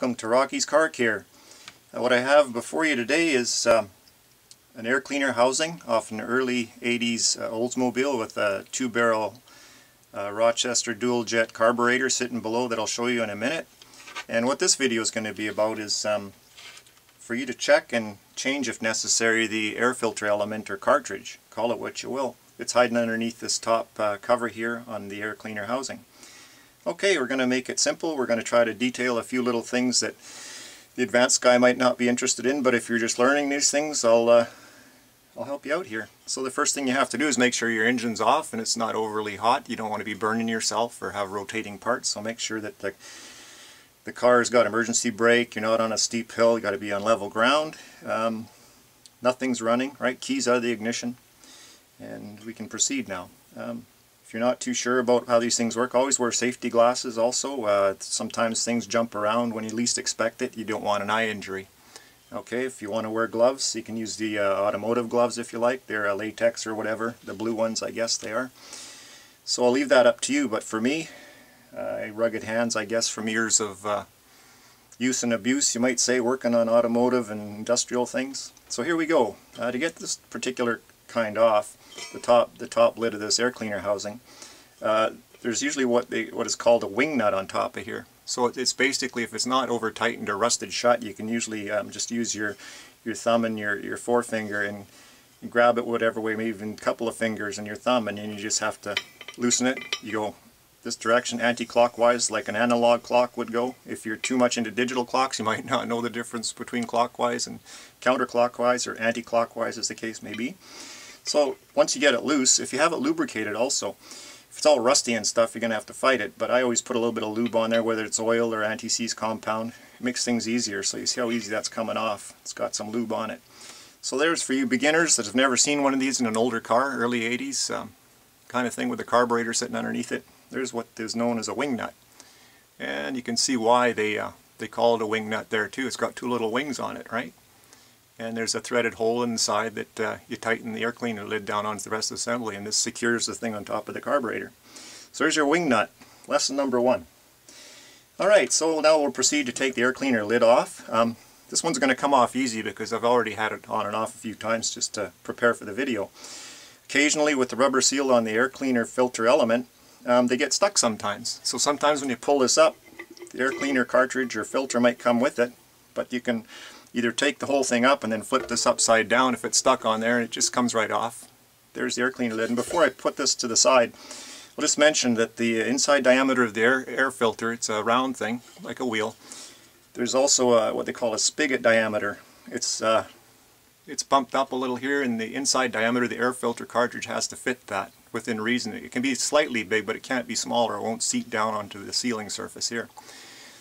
welcome to Rocky's Car Care. Uh, what I have before you today is uh, an air cleaner housing off an early 80s uh, Oldsmobile with a two barrel uh, Rochester dual jet carburetor sitting below that I'll show you in a minute. And what this video is going to be about is um, for you to check and change if necessary the air filter element or cartridge. Call it what you will. It's hiding underneath this top uh, cover here on the air cleaner housing. Okay, we're going to make it simple. We're going to try to detail a few little things that the advanced guy might not be interested in, but if you're just learning these things, I'll, uh, I'll help you out here. So the first thing you have to do is make sure your engine's off and it's not overly hot. You don't want to be burning yourself or have rotating parts, so make sure that the, the car's got emergency brake, you're not on a steep hill, you got to be on level ground. Um, nothing's running, right? Keys out of the ignition, and we can proceed now. Um, if you're not too sure about how these things work, always wear safety glasses also. Uh, sometimes things jump around when you least expect it. You don't want an eye injury. Okay, if you want to wear gloves, you can use the uh, automotive gloves if you like. They're uh, latex or whatever. The blue ones, I guess they are. So I'll leave that up to you, but for me, uh, rugged hands, I guess, from years of uh, use and abuse, you might say, working on automotive and industrial things. So here we go. Uh, to get this particular kind off, the top the top lid of this air cleaner housing, uh, there's usually what they what is called a wing nut on top of here. So it's basically if it's not over tightened or rusted shut, you can usually um, just use your your thumb and your your forefinger and grab it whatever way, maybe even a couple of fingers and your thumb, and then you just have to loosen it. You go this direction anti-clockwise like an analog clock would go. If you're too much into digital clocks you might not know the difference between clockwise and counterclockwise or anti-clockwise as the case may be. So once you get it loose, if you have it lubricated also, if it's all rusty and stuff, you're going to have to fight it. But I always put a little bit of lube on there, whether it's oil or anti-seize compound. It makes things easier, so you see how easy that's coming off. It's got some lube on it. So there's for you beginners that have never seen one of these in an older car, early 80s, um, kind of thing with a carburetor sitting underneath it. There's what is known as a wing nut. And you can see why they, uh, they call it a wing nut there too. It's got two little wings on it, right? And there's a threaded hole inside that uh, you tighten the air cleaner lid down onto the rest of the assembly and this secures the thing on top of the carburetor. So there's your wing nut, lesson number one. Alright, so now we'll proceed to take the air cleaner lid off. Um, this one's going to come off easy because I've already had it on and off a few times just to prepare for the video. Occasionally with the rubber seal on the air cleaner filter element, um, they get stuck sometimes. So sometimes when you pull this up, the air cleaner cartridge or filter might come with it, but you can either take the whole thing up and then flip this upside down if it's stuck on there and it just comes right off. There's the air cleaner lid. And before I put this to the side, I'll just mention that the inside diameter of the air, air filter, it's a round thing, like a wheel. There's also a, what they call a spigot diameter. It's uh, it's bumped up a little here and the inside diameter of the air filter cartridge has to fit that within reason. It can be slightly big but it can't be smaller. It won't seat down onto the sealing surface here.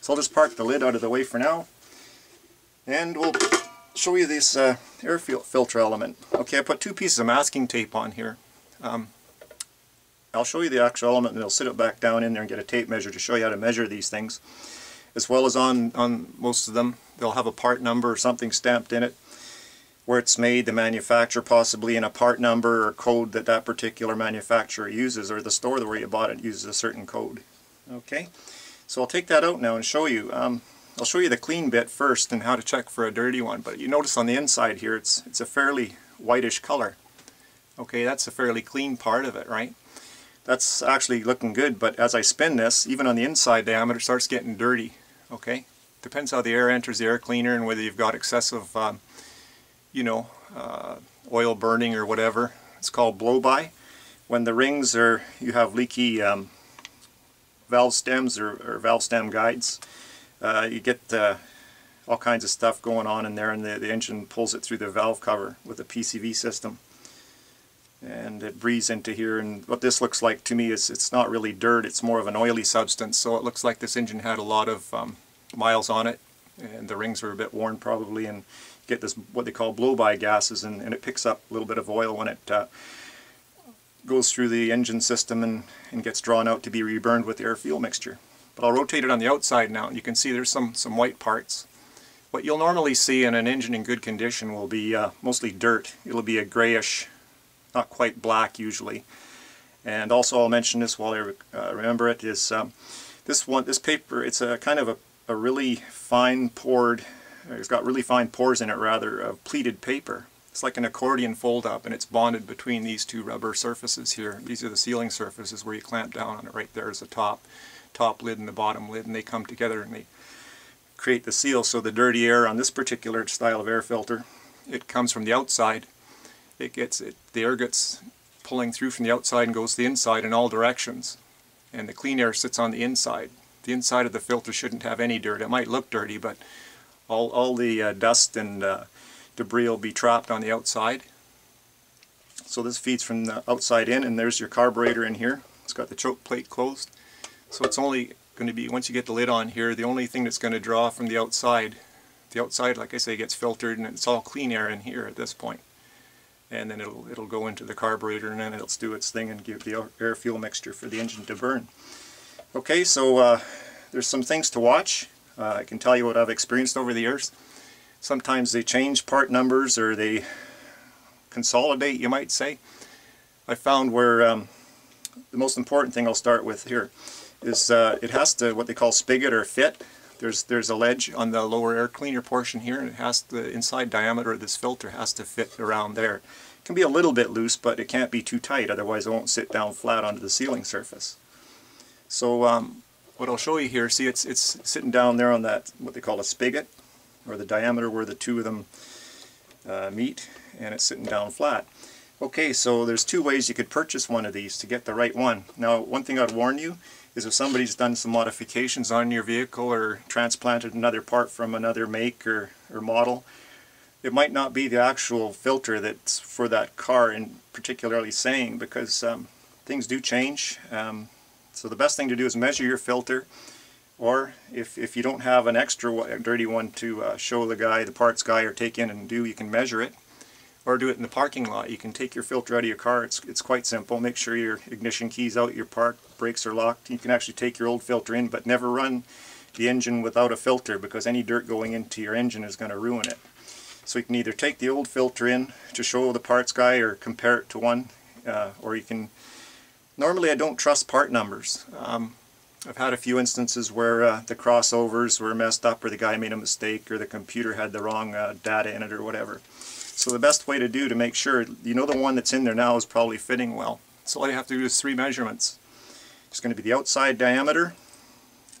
So I'll just park the lid out of the way for now and we'll show you this uh, air filter element. Okay, I put two pieces of masking tape on here. Um, I'll show you the actual element and I'll sit it back down in there and get a tape measure to show you how to measure these things. As well as on, on most of them, they'll have a part number or something stamped in it where it's made, the manufacturer possibly, and a part number or code that that particular manufacturer uses, or the store where you bought it uses a certain code. Okay, so I'll take that out now and show you. Um, I'll show you the clean bit first and how to check for a dirty one, but you notice on the inside here it's, it's a fairly whitish color. Okay, that's a fairly clean part of it, right? That's actually looking good, but as I spin this, even on the inside diameter, starts getting dirty, okay? Depends how the air enters the air cleaner and whether you've got excessive, um, you know, uh, oil burning or whatever. It's called blow-by. When the rings are, you have leaky um, valve stems or, or valve stem guides, uh, you get uh, all kinds of stuff going on in there and the, the engine pulls it through the valve cover with a PCV system and it breathes into here and what this looks like to me is it's not really dirt it's more of an oily substance so it looks like this engine had a lot of um, miles on it and the rings are a bit worn probably and get this what they call blow-by gases and, and, it picks up a little bit of oil when it uh, goes through the engine system and, and gets drawn out to be reburned with air fuel mixture. But I'll rotate it on the outside now and you can see there's some, some white parts. What you'll normally see in an engine in good condition will be uh, mostly dirt. It'll be a grayish, not quite black usually. And also I'll mention this while I uh, remember it, is um, this one, this paper, it's a kind of a a really fine poured, it's got really fine pores in it rather, of pleated paper. It's like an accordion fold up and it's bonded between these two rubber surfaces here. These are the sealing surfaces where you clamp down on it. Right there is the top, top lid and the bottom lid and they come together and they create the seal. So the dirty air on this particular style of air filter, it comes from the outside. It gets it, the air gets pulling through from the outside and goes to the inside in all directions. And the clean air sits on the inside. The inside of the filter shouldn't have any dirt. It might look dirty, but all, all the uh, dust and uh, debris will be trapped on the outside. So this feeds from the outside in, and there's your carburetor in here. It's got the choke plate closed. So it's only going to be, once you get the lid on here, the only thing that's going to draw from the outside, the outside, like I say, gets filtered, and it's all clean air in here at this point. and then it'll it'll go into the carburetor and then it'll do its thing and give the air fuel mixture for the engine to burn. Okay, so uh, there's some things to watch. Uh, I can tell you what I've experienced over the years. Sometimes they change part numbers or they consolidate, you might say. I found where um, the most important thing I'll start with here is uh, it has to what they call spigot or fit. There's there's a ledge on the lower air cleaner portion here and it has the inside diameter of this filter has to fit around there. It can be a little bit loose but it can't be too tight otherwise it won't sit down flat onto the sealing surface. So um, what I'll show you here, see it's, it's sitting down there on that what they call a spigot or the diameter where the two of them uh, meet and it's sitting down flat. Okay, so there's two ways you could purchase one of these to get the right one. Now, one thing I'd warn you is if somebody's done some modifications on your vehicle or transplanted another part from another make or, or model, it might not be the actual filter that's for that car in particularly saying because um, things do change. Um, so the best thing to do is measure your filter or if, if you don't have an extra dirty one to uh, show the guy, the parts guy, or take in and do, you can measure it or do it in the parking lot. You can take your filter out of your car. It's, it's quite simple. Make sure your ignition key's out, your park brakes are locked. You can actually take your old filter in, but never run the engine without a filter because any dirt going into your engine is going to ruin it. So you can either take the old filter in to show the parts guy or compare it to one, uh, or you can... Normally I don't trust part numbers. Um, I've had a few instances where uh, the crossovers were messed up or the guy made a mistake or the computer had the wrong uh, data in it or whatever. So the best way to do to make sure, you know the one that's in there now is probably fitting well. So all you have to do is three measurements. It's going to be the outside diameter,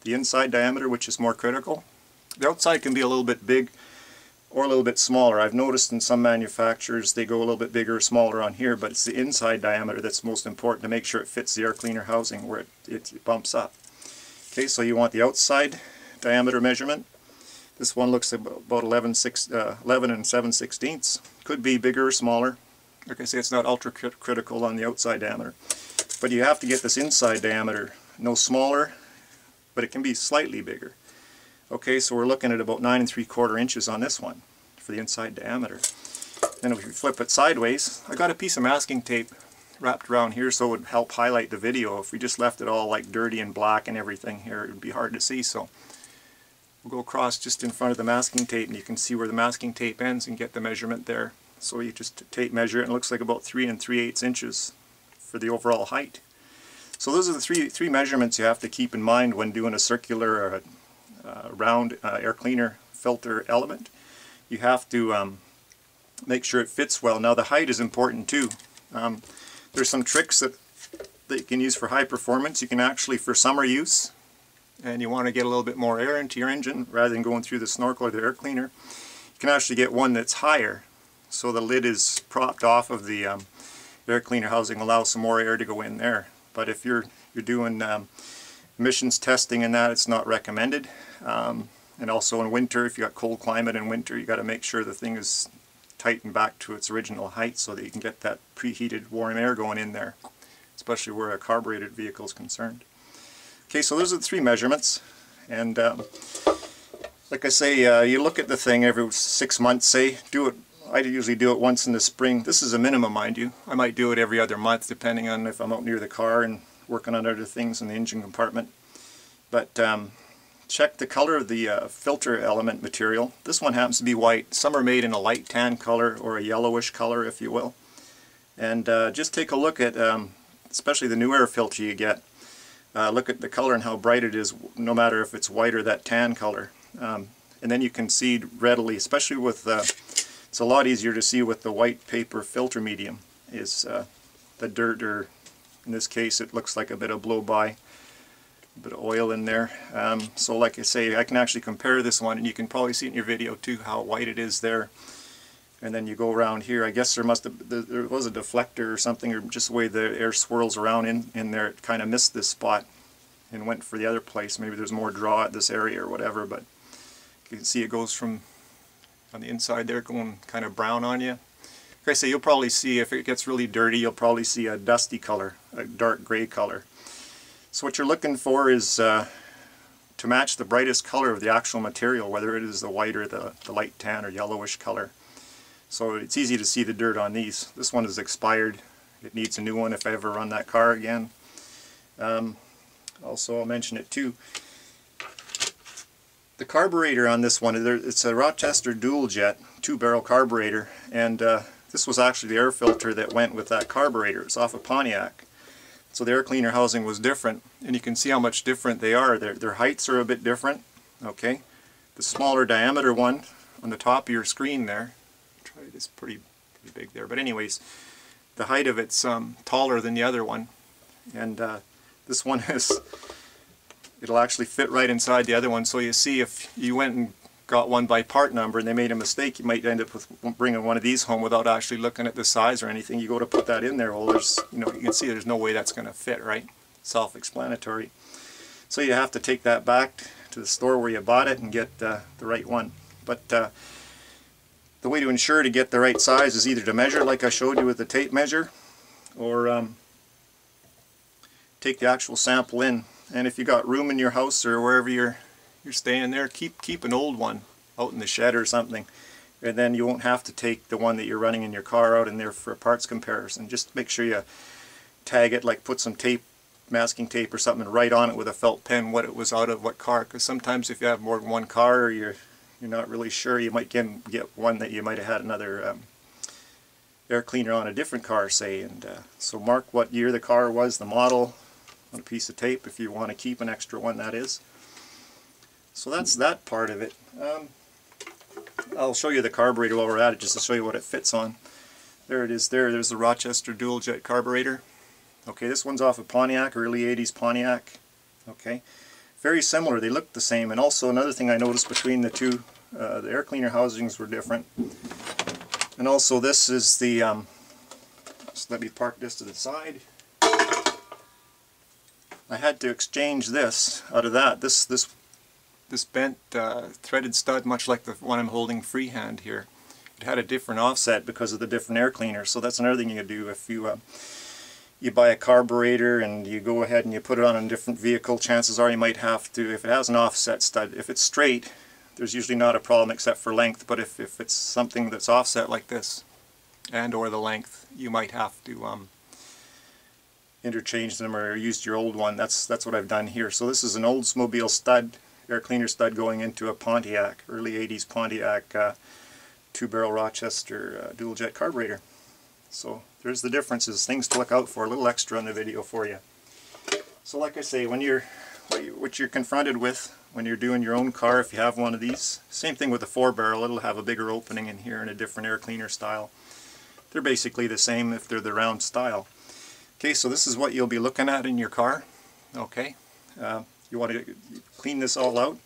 the inside diameter, which is more critical. The outside can be a little bit big or a little bit smaller. I've noticed in some manufacturers they go a little bit bigger or smaller on here, but it's the inside diameter that's most important to make sure it fits the air cleaner housing where it, it bumps up. Okay, so you want the outside diameter measurement. This one looks about 11, six, uh, 11 and 7 sixteenths. Could be bigger or smaller. Like I say, it's not ultra critical on the outside diameter. But you have to get this inside diameter no smaller, but it can be slightly bigger. Okay, so we're looking at about 9 and 3 quarter inches on this one for the inside diameter. Then if we flip it sideways, I got a piece of masking tape wrapped around here so it would help highlight the video. If we just left it all like dirty and black and everything here, it would be hard to see. So We'll go across just in front of the masking tape and you can see where the masking tape ends and get the measurement there. So you just tape measure it and it looks like about 3 and 3 eighths inches for the overall height. So those are the three, three measurements you have to keep in mind when doing a circular or a, uh, round uh, air cleaner filter element. You have to um, make sure it fits well. Now the height is important too. Um, there's some tricks that, that you can use for high performance. You can actually, for summer use, and you want to get a little bit more air into your engine rather than going through the snorkel or the air cleaner, you can actually get one that's higher. So the lid is propped off of the um, air cleaner housing, allows some more air to go in there. But if you're you're doing um, emissions testing and that, it's not recommended. Um, and also in winter, if you got cold climate in winter, you got to make sure the thing is tightened back to its original height so that you can get that preheated warm air going in there, especially where a carbureted vehicle is concerned. Okay, so those are the three measurements, and um, like I say, uh, you look at the thing every six months, say, do it, I usually do it once in the spring. This is a minimum, mind you. I might do it every other month, depending on if I'm out near the car and working on other things in the engine compartment. But um, check the color of the uh, filter element material. This one happens to be white. Some are made in a light tan color or a yellowish color, if you will. And uh, just take a look at, um, especially the new air filter you get. Uh, look at the color and how bright it is, no matter if it's white or that tan color. Um, and then you can see readily, especially with, uh, it's a lot easier to see with the white paper filter medium, is uh, the dirt or in this case it looks like a bit of blow by, a bit of oil in there. Um, so like I say, I can actually compare this one and you can probably see in your video too how white it is there. And then you go around here, I guess there must have, there was a deflector or something, or just the way the air swirls around in, in there, it kind of missed this spot and went for the other place. Maybe there's more draw at this area or whatever, but you can see it goes from on the inside there going kind of brown on you. Like I say, you'll probably see, if it gets really dirty, you'll probably see a dusty color, a dark gray color. So what you're looking for is uh, to match the brightest color of the actual material, whether it is the white or the, the light tan or yellowish color. So it's easy to see the dirt on these. This one is expired. It needs a new one if I ever run that car again. Um, also, I'll mention it too. The carburetor on this one, it's a Rochester dual jet two barrel carburetor and uh, this was actually the air filter that went with that carburetor. It's off a of Pontiac. So the air cleaner housing was different and you can see how much different they are. Their, their heights are a bit different. Okay, The smaller diameter one on the top of your screen there, this pretty, pretty big there, but anyways, the height of it's um, taller than the other one and uh, this one is it'll actually fit right inside the other one so you see if you went and got one by part number and they made a mistake, you might end up with bringing one of these home without actually looking at the size or anything. You go to put that in there, well, there's, you know, you can see there's no way that's going to fit, right? Self-explanatory. So you have to take that back to the store where you bought it and get uh, the right one. But uh, the way to ensure to get the right size is either to measure like I showed you with the tape measure or um, take the actual sample in. And if you got room in your house or wherever you're you're staying there, keep keep an old one out in the shed or something. And then you won't have to take the one that you're running in your car out in there for a parts comparison. Just make sure you tag it, like put some tape, masking tape or something, right on it with a felt pen what it was out of what car. Because sometimes if you have more than one car or you're, you're not really sure, you might get, get one that you might have had another um, air cleaner on a different car, say. And uh, So mark what year the car was, the model, on a piece of tape if you want to keep an extra one that is. So that's that part of it. Um, I'll show you the carburetor while we're at it just to show you what it fits on. There it is there. There's the Rochester dual jet carburetor. Okay, this one's off a of Pontiac, early 80s Pontiac. Okay, very similar. They look the same. And also another thing I noticed between the two, uh, the air cleaner housings were different. And also this is the, um, let me park this to the side. I had to exchange this out of that. This this this bent uh, threaded stud, much like the one I'm holding freehand here. It had a different offset because of the different air cleaner. So that's another thing you can do if you uh, you buy a carburetor and you go ahead and you put it on a different vehicle, chances are you might have to, if it has an offset stud, if it's straight, there's usually not a problem except for length, but if, if it's something that's offset like this, and or the length, you might have to um, interchange them or use your old one. That's, that's what I've done here. So this is an Oldsmobile stud air cleaner stud going into a Pontiac, early 80s Pontiac uh, two-barrel Rochester uh, dual jet carburetor. So there's the differences, things to look out for, a little extra in the video for you. So like I say, when you're what you're confronted with when you're doing your own car, if you have one of these, same thing with the four barrel, it'll have a bigger opening in here and a different air cleaner style. They're basically the same if they're the round style. Okay, so this is what you'll be looking at in your car. Okay, uh, you want to clean this all out.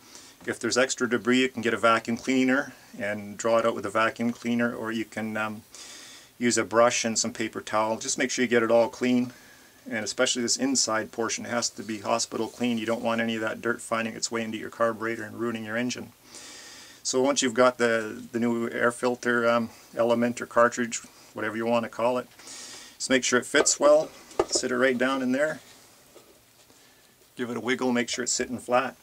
If there's extra debris, you can get a vacuum cleaner and draw it out with a vacuum cleaner, or you can um, use a brush and some paper towel. Just make sure you get it all clean, and especially this inside portion has to be hospital clean. You don't want any of that dirt finding its way into your carburetor and ruining your engine. So once you've got the, the new air filter um, element or cartridge, whatever you want to call it, just make sure it fits well. Sit it right down in there give it a wiggle, make sure it's sitting flat.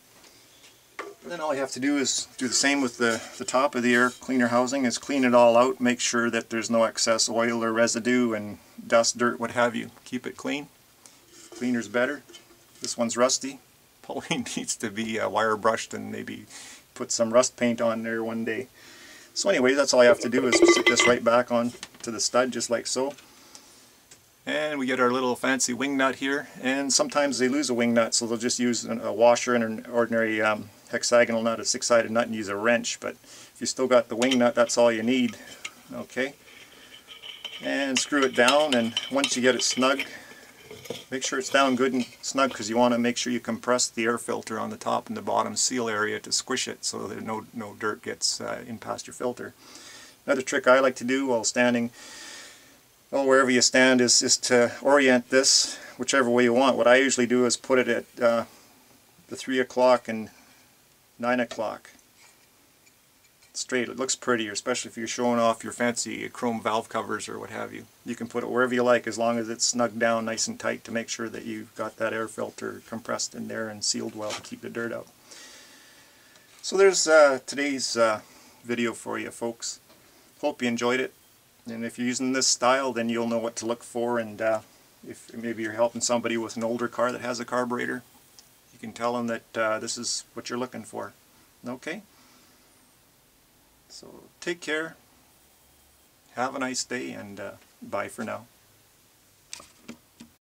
Then all you have to do is do the same with the, the top of the air cleaner housing, is clean it all out, make sure that there's no excess oil or residue and dust, dirt, what have you. Keep it clean. Cleaner's better. This one's rusty. Probably needs to be uh, wire brushed and maybe put some rust paint on there one day. So anyway, that's all I have to do is sit this right back on to the stud just like so. And we get our little fancy wing nut here, and sometimes they lose a wing nut, so they'll just use a washer and an ordinary um, hexagonal nut, a six-sided nut, and use a wrench. But if you still got the wing nut, that's all you need. Okay. And screw it down, and once you get it snug, make sure it's down good and snug because you want to make sure you compress the air filter on the top and the bottom seal area to squish it so that no, no dirt gets uh, in past your filter. Another trick I like to do while standing well, wherever you stand is, is to orient this whichever way you want. What I usually do is put it at uh, the 3 o'clock and 9 o'clock straight. It looks prettier, especially if you're showing off your fancy chrome valve covers or what have you. You can put it wherever you like as long as it's snugged down nice and tight to make sure that you've got that air filter compressed in there and sealed well to keep the dirt out. So there's uh, today's uh, video for you folks. Hope you enjoyed it. And if you're using this style, then you'll know what to look for. And uh, if maybe you're helping somebody with an older car that has a carburetor, you can tell them that uh, this is what you're looking for. Okay? So take care. Have a nice day, and uh, bye for now.